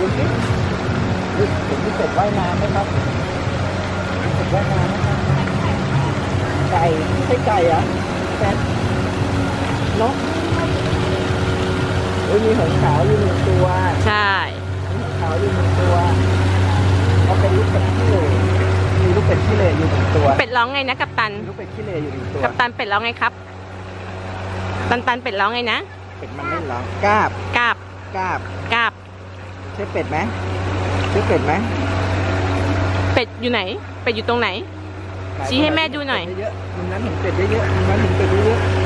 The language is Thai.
ดูสิดูเห็นที่เป็ดว่ายน้ำไหมครับเป็ดว่ายน้ำไหมครับไก่ไม่ใช่ไก่เหรอะเป็ดนกโอ้ยมีหงส์ขาวอยู่หนึ่งตัวใช่ มีหงส์ขาวอยู่หนึ่งตัวเขาเป็นลูกเป็ดขี้เหร่มีลูกเป็ดขี้เหร่อยู่หนึ่งตัวเป็ดร้องไงนะกัปตัน มีลูกเป็ดขี้เหร่อยู่หนึ่งตัวกัปตันเป็ดร้องไงครับ ตันตันเป็ดร้องไงนะ เป็ดมันไม่ร้องกาบกาบกาบกาบ ใช่เป็ดไหมใช่เป็ดไหมเป็ดอยู่ไหน เป็ดอยู่ตรงไหน ชี้ให้แม่ดูหน่อย เยอะๆมุมนั้นเห็นเป็ดเยอะๆมุมนั้นเห็นเป็ดเยอะๆ